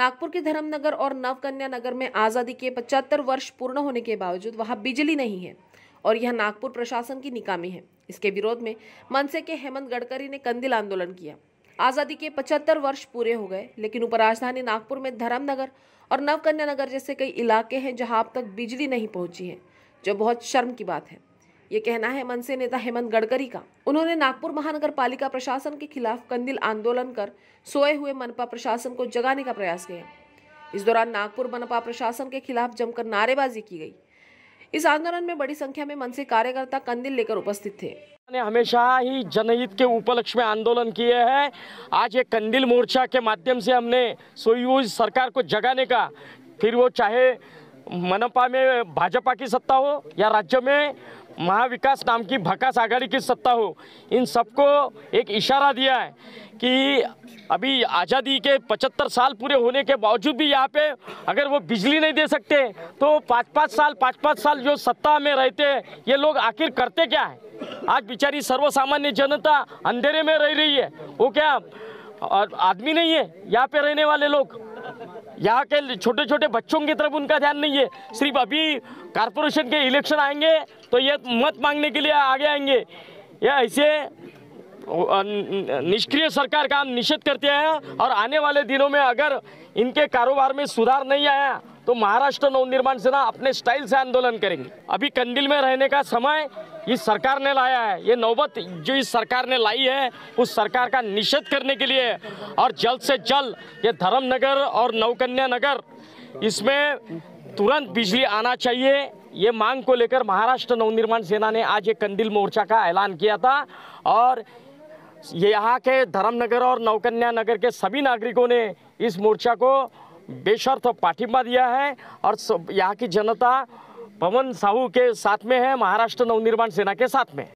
नागपुर के धर्मनगर और नवकन्या नगर में आज़ादी के 75 वर्ष पूर्ण होने के बावजूद वहाँ बिजली नहीं है और यह नागपुर प्रशासन की निकामी है। इसके विरोध में मनसे के हेमंत गडकरी ने कंदिल आंदोलन किया। आज़ादी के 75 वर्ष पूरे हो गए, लेकिन उपराजधानी नागपुर में धर्मनगर और नवकन्या नगर जैसे कई इलाके हैं जहाँ अब तक बिजली नहीं पहुँची है, जो बहुत शर्म की बात है। ये कहना है मनसे नेता हेमंत गडकरी का। उन्होंने नागपुर महानगर पालिका प्रशासन के खिलाफ कंदिल आंदोलन कर सोए हुए मनपा प्रशासन को जगाने का प्रयास किया। इस दौरान नागपुर मनपा प्रशासन के खिलाफ जमकर नारेबाजी की गई। इस आंदोलन में बड़ी संख्या में मनसे कार्यकर्ता कंदिल लेकर उपस्थित थे। ने हमेशा ही जनहित के उपलक्ष्य में आंदोलन किए हैं। आज एक कंदिल मोर्चा के माध्यम से हमने हुई सरकार को जगाने का, फिर वो चाहे मनपा में भाजपा की सत्ता हो या राज्य में महाविकास नाम की भकास आघाड़ी की सत्ता हो। इन सबको एक इशारा दिया है कि अभी आज़ादी के 75 साल पूरे होने के बावजूद भी यहाँ पे अगर वो बिजली नहीं दे सकते तो पाँच पाँच साल पाँच पाँच साल जो सत्ता में रहते हैं, ये लोग आखिर करते क्या है? आज बेचारी सर्वसामान्य जनता अंधेरे में रह रही है। वो क्या आदमी नहीं है यहाँ पे रहने वाले लोग? यहाँ के छोटे छोटे बच्चों की तरफ़ उनका ध्यान नहीं है। सिर्फ़ अभी कारपोरेशन के इलेक्शन आएँगे तो ये मत मांगने के लिए आगे आएँगे। या ऐसे निष्क्रिय सरकार का हम निषेध करते हैं, और आने वाले दिनों में अगर इनके कारोबार में सुधार नहीं आया तो महाराष्ट्र नवनिर्माण सेना अपने स्टाइल से आंदोलन करेंगे। अभी कंदिल में रहने का समय इस सरकार ने लाया है। ये नौबत जो इस सरकार ने लाई है, उस सरकार का निषेध करने के लिए। और जल्द से जल्द ये धर्मनगर और नवकन्या नगर, इसमें तुरंत बिजली आना चाहिए। ये मांग को लेकर महाराष्ट्र नवनिर्माण सेना ने आज एक कंदिल मोर्चा का ऐलान किया था। और ये यहाँ के धर्मनगर और नवकन्या नगर के सभी नागरिकों ने इस मोर्चा को बेशर्त पाठिंबा दिया है। और यहाँ की जनता पवन साहू के साथ में है महाराष्ट्र नवनिर्माण सेना के साथ में।